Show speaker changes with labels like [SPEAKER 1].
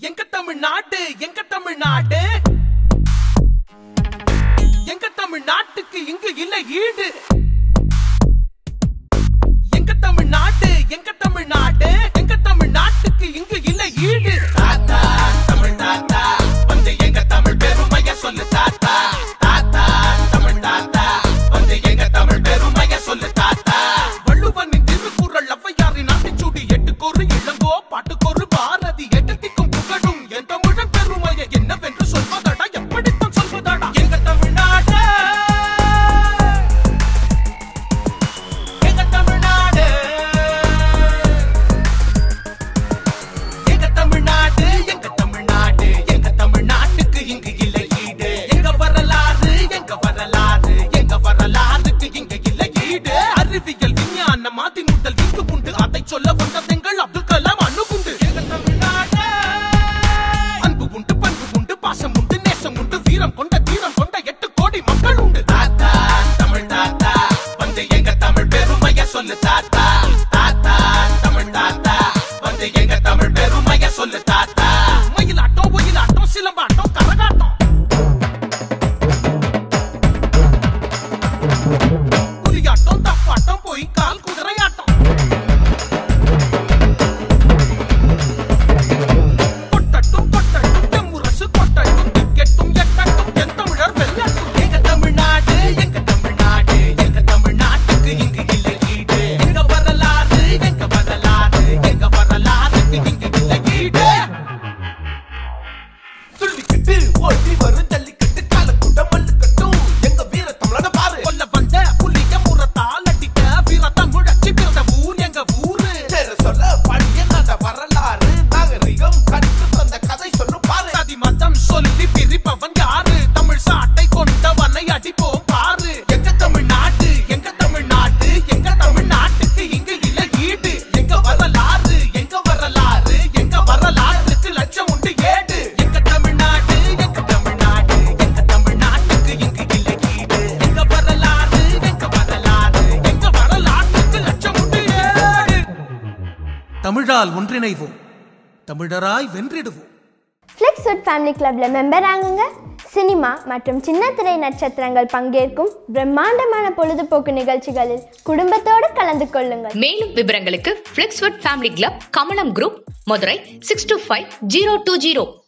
[SPEAKER 1] எங்க தமிழ்நாடு எங்க தமிழ்நாடு? எங்க தமிழ்நாட்டுக்கு இங்கு இல்லை ஈடு. உங்கள் அப்துல் கலாம் அணுகுண்டு. அன்பு உண்டு பண்பு உண்டு பாசம் உண்டு நேசம் உண்டு வீரம் கொண்ட தீரம் கொண்ட எட்டு கோடி மக்கள் உண்டு. தாத்தா தமிழ் தாத்தா வந்து எங்க தமிழ் பெருமைய சொல்லு தாத்தா. தாத்தா தமிழ் தாத்தா வந்து எங்க தமிழ் பெருமைய சொல்லு தாத்தா. மயிலாட்டம் ஒயிலாட்டம் சிலம்பாட்டம் கரகாட்டம். புலியாட்டம் தப்பாட்டம் போய் தமிழால் ஒன்றிணைவோம். தமிழராய் வென்றிடுவோம்.
[SPEAKER 2] ஃபிளிக்ஸ் ஃபேமிலி கிளப்ல மெம்பர் ஆகுங்க. சினிமா மற்றும் சின்ன திரை நட்சத்திரங்கள் பங்கேற்கும் பிரம்மாண்டமான பொழுதுபோக்கு நிகழ்ச்சிகளில் குடும்பத்தோடு கலந்து கொள்ளுங்கள்.
[SPEAKER 3] மேலும் விவரங்களுக்கு Flixwood family club Kamalam group Madurai six two five zero two zero